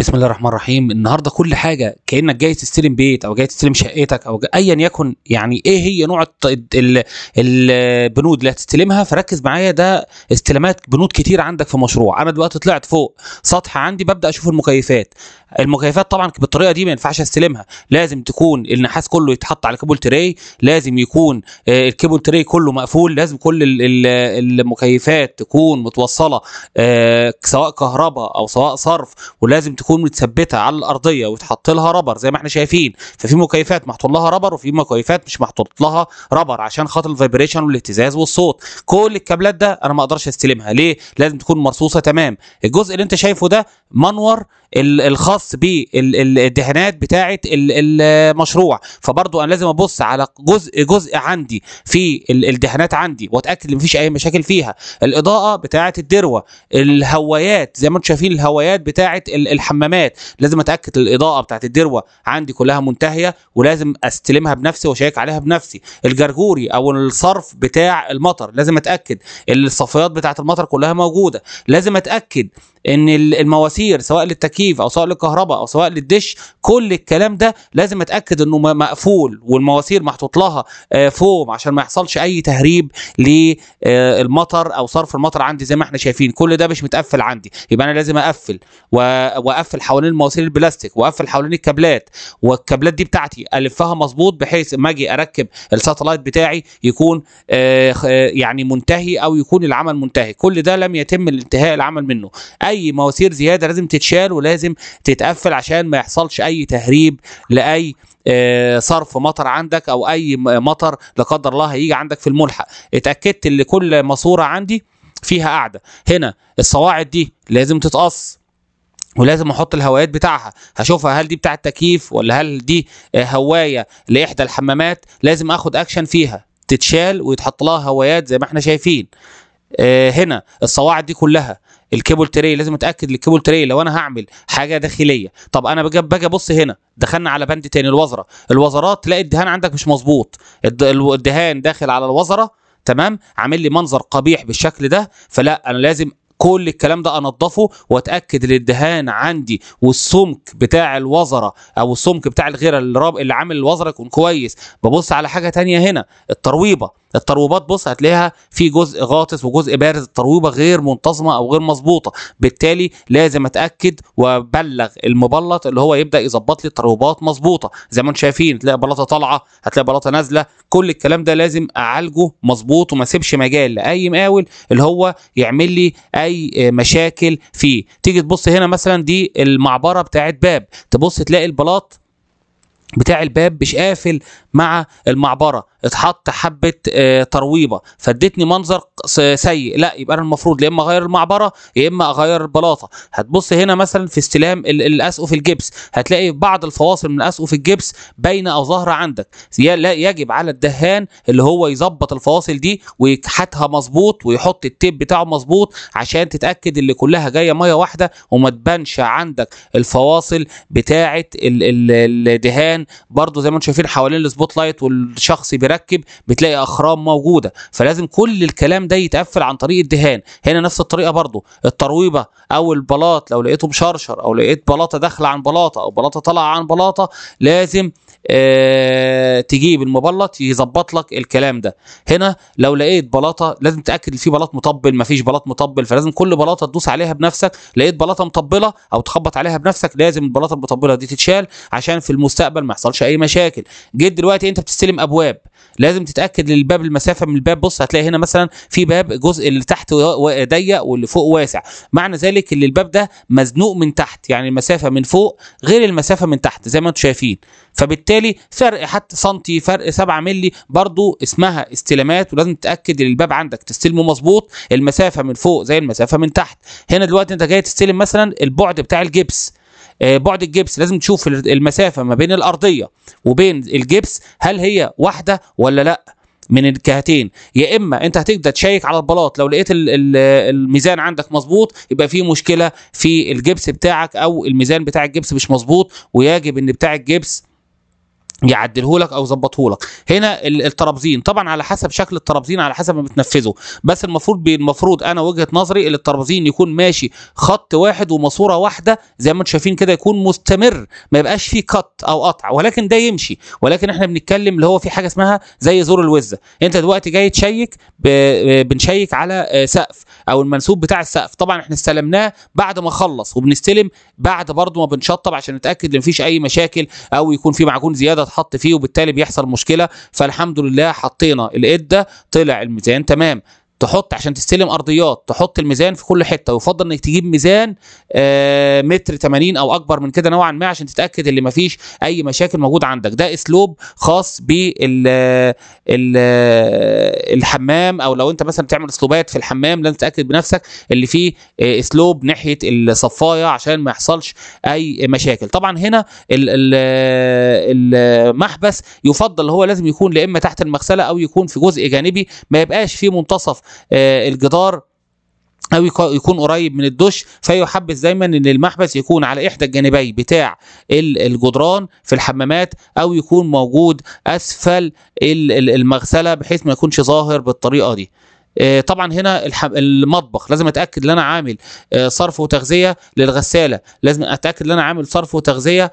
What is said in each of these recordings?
بسم الله الرحمن الرحيم. النهارده كل حاجة كأنك جاي تستلم بيت أو جاي تستلم شقتك أو ايا يكن يعني إيه هي نوع البنود اللي هتستلمها؟ فركز معايا ده استلامات بنود كتير عندك في مشروع. أنا دلوقتي طلعت فوق سطح عندي ببدأ أشوف المكيفات. المكيفات طبعا بالطريقة دي ما ينفعش أستلمها. لازم تكون النحاس كله يتحط على cable tray لازم يكون آه، ال cable tray كله مقفول. لازم كل ال- ال- المكيفات تكون متوصلة آه، سواء كهرباء أو سواء صرف. ولازم تكون متثبتة على الأرضية ويتحط لها rubber زي ما إحنا شايفين. ففي مكيفات محطوط لها rubber وفي مكيفات مش محطوط لها rubber عشان خاطر ال vibration والاهتزاز والصوت. كل الكابلات ده أنا ما أقدرش أستلمها. ليه؟ لازم تكون مرصوصة تمام. الجزء اللي أنت شايفه ده منور ال- الخاص بالدهانات بتاعه ال- المشروع. فبرضو أنا لازم أبص على جزء جزء عندي في ال- الدهانات عندي وأتأكد إن مفيش أي مشاكل فيها. الإضاءة بتاعه الدروه الهوايات زي ما أنتم شايفين الهوايات بتاعه ال- الحمامات. لازم أتأكد الإضاءة بتاعه الدروه عندي كلها منتهية ولازم أستلمها بنفسي وأشيك عليها بنفسي. الجرجوري أو الصرف بتاع المطر لازم أتأكد الصفيات بتاعه المطر كلها موجودة. لازم أتأكد إن ال- المواسير سواء للتكييف أو سواء للكهرباء أو سواء للدش كل الكلام ده لازم أتأكد إنه مقفول والمواسير محطوط لها آه، فوم عشان ما يحصلش أي تهريب للمطر أو صرف المطر عندي زي ما إحنا شايفين. كل ده مش متقفل عندي. يبقى أنا لازم أقفل وأقفل حوالين المواسير البلاستيك وأقفل حوالين الكابلات والكابلات دي بتاعتي ألفها مظبوط بحيث اما أجي أركب ال satellite بتاعي يكون آه، آه، يعني منتهي أو يكون العمل منتهي. كل ده لم يتم الانتهاء العمل منه. أي مواسير زيادة لازم تتشال ولازم تتقفل عشان ما يحصلش أي تهريب لأي آه، صرف مطر عندك أو أي مطر لا قدر الله هيجي عندك في الملحق. اتأكدت إن كل ماسورة عندي فيها قاعدة. هنا الصواعد دي لازم تتقص ولازم أحط الهوايات بتاعها. هشوفها هل دي بتاعة تكييف ولا هل دي آه، هواية لإحدى الحمامات؟ لازم آخد أكشن فيها. تتشال ويتحط لها هوايات زي ما إحنا شايفين. آه، هنا الصواعد دي كلها. ال cable tray لازم اتاكد ال cable tray لو أنا هعمل حاجة داخليه. طب أنا باجي ابص هنا دخلنا على بند تاني الوزره. الوزرات تلاقي الدهان عندك مش مظبوط. الدهان داخل على الوزره تمام؟ عامل لي منظر قبيح بالشكل ده. فلا أنا لازم كل الكلام ده انضفه واتاكد إن الدهان عندي والسمك بتاع الوزره أو السمك بتاع الغيره اللي. اللي عامل الوزره يكون كويس. ببص على حاجة تانية هنا الترويبه. الترويبات بص هتلاقيها في جزء غاطس وجزء بارز الترويبة غير منتظمة أو غير مظبوطة. بالتالي لازم أتأكد وأبلغ المبلط اللي هو يبدأ يظبط لي الترويبات مظبوطة. زي ما أنتم شايفين تلاقي بلاطة طالعة هتلاقي بلاطة نازلة. كل الكلام ده لازم أعالجه مظبوط وما أسيبش مجال لأي مقاول اللي هو يعمل لي أي مشاكل فيه. تيجي تبص هنا مثلا دي المعبرة بتاعت باب. تبص تلاقي البلاط بتاع الباب مش قافل مع المعبرة. اتحط حبة آه، ترويبة. فادتني منظر سيء. لا يبقى أنا المفروض يا إما أغير المعبرة يا إما أغير البلاطه هتبص هنا مثلا في استلام ال- الاسقف الجبس. هتلاقي بعض الفواصل من اسقف الجبس باينة أو ظاهرة عندك. يجب على الدهان اللي هو يظبط الفواصل دي ويكحتها مظبوط ويحط ال tape بتاعه مظبوط عشان تتأكد اللي كلها جاية مية واحدة وما تبانش عندك الفواصل بتاعة ال- ال- الدهان. برضو زي ما أنتم شايفين حوالين ال spotlight والشخص بيركب بتلاقي أخرام موجودة. فلازم كل الكلام ده يتقفل عن طريق الدهان. هنا نفس الطريقة برضو. الترويبة أو البلاط لو لقيته مشرشر أو لقيت بلاطة داخلة عن بلاطة أو بلاطة طالعة عن بلاطة لازم آه تجيب المبلط يظبط لك الكلام ده. هنا لو لقيت بلاطة لازم تتاكد في بلاط مطبل مفيش بلاط مطبل فلازم كل بلاطة تدوس عليها بنفسك. لقيت بلاطة مطبلة أو تخبط عليها بنفسك لازم البلاطة المطبلة دي تتشال عشان في المستقبل ما يحصلش أي مشاكل. جيت دلوقتي أنت بتستلم أبواب لازم تتأكد للباب المسافة من الباب بص هتلاقي هنا مثلا في باب الجزء اللي تحت ضيق واللي فوق واسع. معنى ذلك إن الباب ده مزنوق من تحت يعني المسافة من فوق غير المسافة من تحت زي ما أنتم شايفين. فبالتالي فرق حتى سنتي فرق 7 مللي برضو اسمها استلامات ولازم تتأكد إن الباب عندك تستلمه مظبوط المسافة من فوق زي المسافة من تحت. هنا دلوقتي أنت جاي تستلم مثلا البعد بتاع الجبس. آه، بعد الجبس لازم تشوف المسافة ما بين الأرضية وبين الجبس هل هي واحدة ولا لأ؟ من الجهتين يا إما أنت هتقدر تشيك على البلاط لو لقيت ال- ال- الميزان عندك مظبوط يبقى في مشكلة في الجبس بتاعك أو الميزان بتاع الجبس مش مظبوط ويجب إن بتاع الجبس يعدله لك أو يظبطه لك هنا ال- الترابزين. طبعا على حسب شكل الترابزين على حسب ما بتنفذه. بس المفروض المفروض أنا وجهة نظري إن الترابزين يكون ماشي خط واحد وماسورة واحدة زي ما أنتم شايفين كده يكون مستمر ما يبقاش فيه كت أو قطع. ولكن ده يمشي. ولكن إحنا بنتكلم اللي هو في حاجة اسمها زي زور الوزة. أنت دلوقتي جاي تشيك بنشيك على آه، سقف أو المنسوب بتاع السقف. طبعا إحنا استلمناه بعد ما خلص وبنستلم بعد برضه ما بنشطب عشان نتأكد إن مفيش أي مشاكل أو يكون في معجون زيادة. اتحط فيه وبالتالي بيحصل مشكلة فالحمد لله حطينا الايد ده طلع الميزان تمام. تحط عشان تستلم أرضيات تحط الميزان في كل حتة ويفضل إنك تجيب ميزان آه متر 80 أو أكبر من كده نوعا ما عشان تتأكد إن مفيش أي مشاكل موجودة عندك. ده أسلوب خاص بال ال- الحمام أو لو أنت مثلا بتعمل أسلوبات في الحمام لازم تتأكد بنفسك اللي فيه آه، أسلوب ناحية الصفاية عشان ما يحصلش أي مشاكل. طبعا هنا ال- ال- المحبس يفضل هو لازم يكون لا إما تحت المغسلة أو يكون في جزء جانبي ما يبقاش في منتصف الجدار أو يكو- يكون قريب من الدش فيحبذ دايما إن المحبس يكون على إحدى الجانبي بتاع ال- الجدران في الحمامات أو يكون موجود أسفل ال- ال- المغسلة بحيث ما يكونش ظاهر بالطريقة دي. آه، طبعا هنا المطبخ لازم أتأكد إن أنا عامل آه، صرف وتغذية للغسالة لازم أتأكد إن أنا عامل صرف وتغذية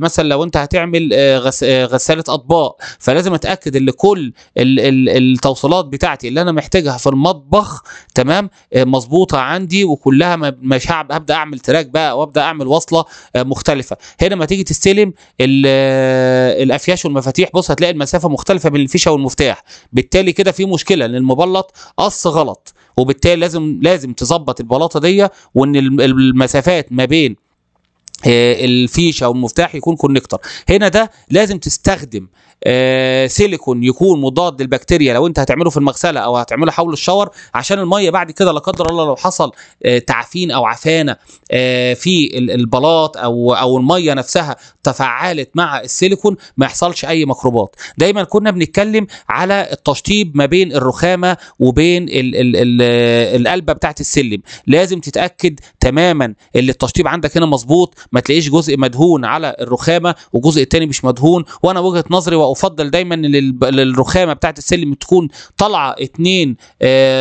مثلا لو أنت هتعمل آه، غس- آه، غسالة أطباق فلازم أتأكد إن كل ال- ال- التوصيلات بتاعتي اللي أنا محتاجها في المطبخ تمام آه، مظبوطة عندي وكلها مش هبدأ أعمل track بقى وابدا أعمل وصلة آه، مختلفة. هنا ما تيجي تستلم ال- آه، الأفياش والمفاتيح بص هتلاقي المسافة مختلفة بين الفيشة والمفتاح بالتالي كده في مشكلة لأن المبلط قص غلط. وبالتالي لازم لازم تظبط البلاطة دي وإن الم- المسافات ما بين آه، الفيشة والمفتاح يكون connector هنا ده لازم تستخدم سيليكون يكون مضاد للبكتيريا. لو انت هتعمله في المغسلة أو هتعمله حول الشاور عشان المية بعد كده لا قدر الله لو حصل آه، تعفين أو عفانة آه، في ال- البلاط أو أو المية نفسها تفاعلت مع السيليكون ما يحصلش أي ميكروبات. دايما كنا بنتكلم على التشطيب ما بين الرخامة وبين ال ال ال القلبة بتاعت السلم. لازم تتأكد تماما إن التشطيب عندك هنا مظبوط ما تلاقيش جزء مدهون على الرخامة وجزء التاني مش مدهون. وأنا وجهة نظري وأفضل دايما للرخامة بتاعت السلم تكون طالعة 2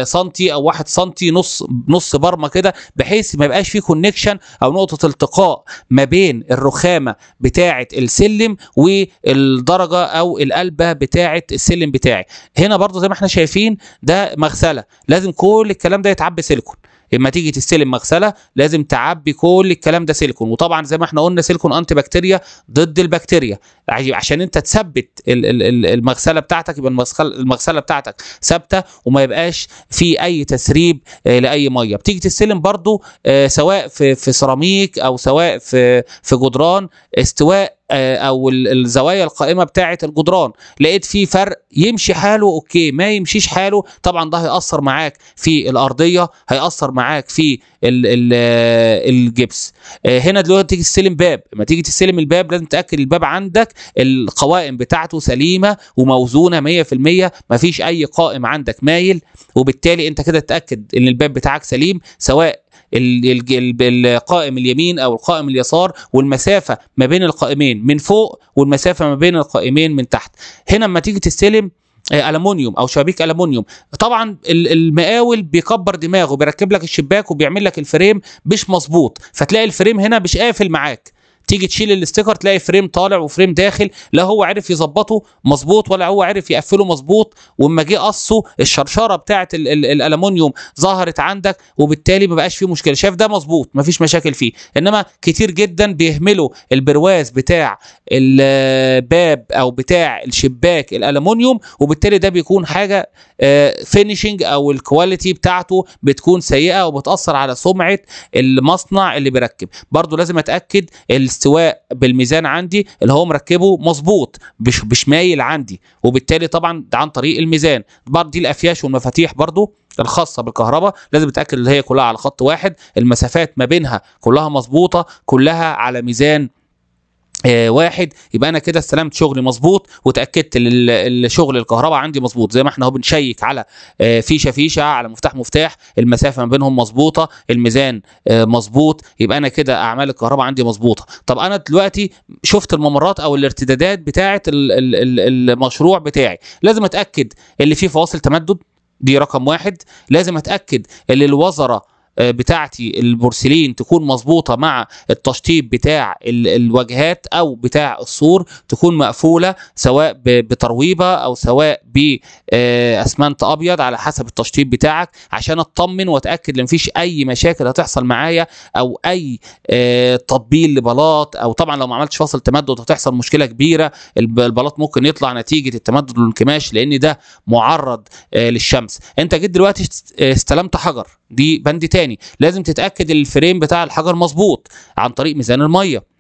سنتي أو 1 سنتي نص نص برمة كده بحيث ما يبقاش فيه كونكشن أو نقطة التقاء ما بين الرخامة بتاعه السلم والدرجة أو القلبة بتاعه السلم بتاعي. هنا برضو زي ما إحنا شايفين ده مغسلة. لازم كل الكلام ده يتعبي سيليكون. اما تيجي تستلم مغسلة لازم تعبي كل الكلام ده سيليكون. وطبعا زي ما إحنا قلنا سيليكون anti bacteria ضد البكتيريا. عش- عشان أنت تثبت ال- ال- ال- المغسلة بتاعتك يبقى المغسلة بتاعتك ثابتة وما يبقاش في أي تسريب آه، لأي مية. بتيجي تستلم برضو آه، سواء في في سيراميك أو سواء في في جدران استواء أو ال- الزوايا القائمة بتاعة الجدران. لقيت في فرق يمشي حاله okay. ما يمشيش حاله طبعا ده هيأثر معاك في الأرضية هيأثر معاك في ال ال آه، الجبس. آه، هنا دلوقتي تيجي تستلم باب. لما تيجي تستلم الباب لازم تاكد الباب عندك القوائم بتاعته سليمة وموزونة 100% مفيش أي قائم عندك مايل. وبالتالي أنت كده تتأكد إن الباب بتاعك سليم سواء القائم اليمين أو القائم اليسار والمسافة ما بين القائمين من فوق والمسافة ما بين القائمين من تحت. هنا لما تيجي تستلم آه، ألمونيوم أو شبابيك ألمونيوم طبعا ال- المقاول بيكبر دماغه بيركب لك الشباك وبيعمل لك ال frame مش مظبوط فتلاقي ال frame هنا مش قافل معاك. تيجي تشيل ال sticker تلاقي frame طالع و frame داخل لا هو عرف يظبطه مظبوط ولا هو عرف يقفله مظبوط. وأما جه قصه الشرشره بتاعه ال- ال- الالومنيوم ظهرت عندك وبالتالي ما بقاش فيه مشكلة. شايف ده مظبوط مفيش مشاكل فيه. إنما كتير جدا بيهملوا البرواز بتاع الباب أو بتاع الشباك الالومنيوم وبالتالي ده بيكون حاجة finishing أو ال quality بتاعته بتكون سيئة وبتأثر على سمعة المصنع اللي بيركب. برضو لازم أتأكد الاستواء بالميزان عندي اللي هو مركبه مظبوط مش مش مايل عندي. وبالتالي طبعا ده عن طريق الميزان. برضه دي الأفياش والمفاتيح برضو الخاصة بالكهرباء لازم اتاكد إن هي كلها على خط واحد. المسافات ما بينها كلها مظبوطة كلها على ميزان واحد يبقى أنا كده استلمت شغلي مظبوط وتأكدت الشغل الكهرباء عندي مظبوط. زي ما إحنا أهو بنشيك على آه فيشة فيشة على مفتاح مفتاح المسافة ما بينهم مظبوطة الميزان آه مظبوط يبقى أنا كده أعمال الكهرباء عندي مظبوطة. طب أنا دلوقتي شفت الممرات أو الارتدادات بتاعه ال- ال- ال- المشروع بتاعي. لازم أتأكد اللي فيه فواصل تمدد دي رقم واحد. لازم أتأكد ان الوزرة آه، بتاعتي البورسلين تكون مظبوطة مع التشطيب بتاع ال- الواجهات أو بتاع السور تكون مقفولة سواء بترويبة أو سواء باسمنت أبيض على حسب التشطيب بتاعك عشان أطمن وأتأكد إن مفيش أي مشاكل هتحصل معايا أو أي آه، تطبيل لبلاط أو طبعا لو ما عملتش فاصل تمدد هتحصل مشكلة كبيرة الب- البلاط ممكن يطلع نتيجة التمدد والانكماش لأن ده معرض آه، للشمس. أنت جيت دلوقتي است- آه، استلمت حجر دي بند تاني. لازم تتأكد ال frame بتاع الحجر مظبوط عن طريق ميزان المية.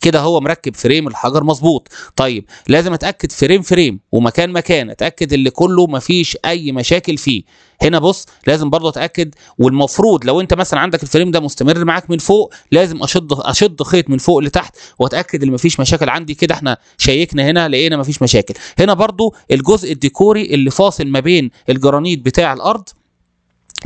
كده هو مركب frame الحجر مظبوط. طيب لازم أتأكد frame frame ومكان مكان أتأكد اللي كله مفيش أي مشاكل فيه. هنا بص لازم برضه أتأكد والمفروض لو أنت مثلا عندك ال frame ده مستمر معاك من فوق لازم أشد أشد خيط من فوق لتحت وأتأكد إن مفيش مشاكل عندي. كده إحنا شيكنا هنا لقينا مفيش مشاكل. هنا برضه الجزء الديكوري اللي فاصل ما بين الجرانيت بتاع الأرض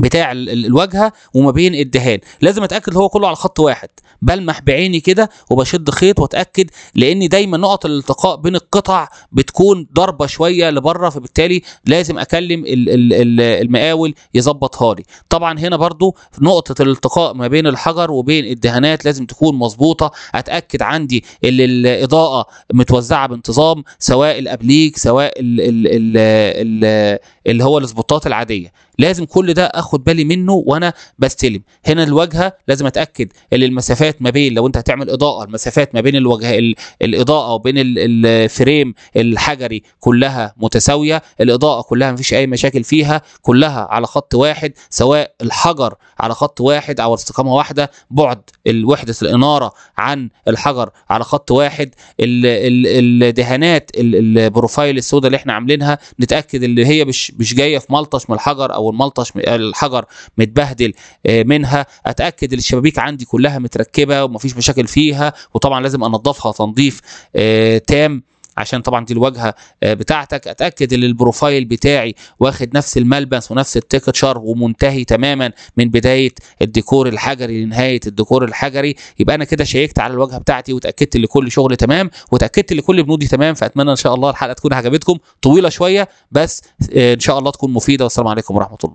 بتاع ال- ال- الواجهة وما بين الدهان. لازم أتأكد هو كله على خط واحد. بلمح بعيني كده وبشد خيط وأتأكد لأن دايما نقط الالتقاء بين القطع بتكون ضربه شوية لبره فبالتالي لازم أكلم ال- ال- ال- المقاول يظبطها لي. طبعا هنا برضو نقطة الالتقاء ما بين الحجر وبين الدهانات لازم تكون مظبوطة. أتأكد عندي ان الإضاءة متوزعة بانتظام سواء الأبليك سواء ال ال ال اللي هو السبوتات العادية. لازم كل ده اخد بالي منه وأنا بستلم. هنا الواجهة لازم اتأكد ان المسافات ما بين لو انت هتعمل اضاءة المسافات ما بين الواجهة ال- الاضاءة وبين ال- ال frame الحجري كلها متساوية. الاضاءة كلها مفيش اي مشاكل فيها. كلها على خط واحد سواء الحجر على خط واحد أو استقامة واحدة. بعد وحدة الإنارة عن الحجر على خط واحد. ال- ال- الدهانات ال- ال profile السوداء اللي إحنا عاملينها نتأكد اللي هي مش مش جاية في ملطش من الحجر أو الملطش الحجر متبهدل آه، منها أتأكد الشبابيك عندي كلها متركبة ومفيش مشاكل فيها وطبعا لازم أنضفها تنظيف آه، تام. عشان طبعا دي الواجهة آه، بتاعتك. أتأكد إن ال profile بتاعي واخد نفس الملبس ونفس ال texture ومنتهي تماما من بداية الديكور الحجري لنهاية الديكور الحجري. يبقى أنا كده شيكت على الواجهة بتاعتي وتأكدت إن كل شغل تمام وتأكدت إن كل بنودي تمام. فأتمنى إن شاء الله الحلقة تكون عجبتكم طويلة شوية بس آه، إن شاء الله تكون مفيدة. والسلام عليكم ورحمة الله.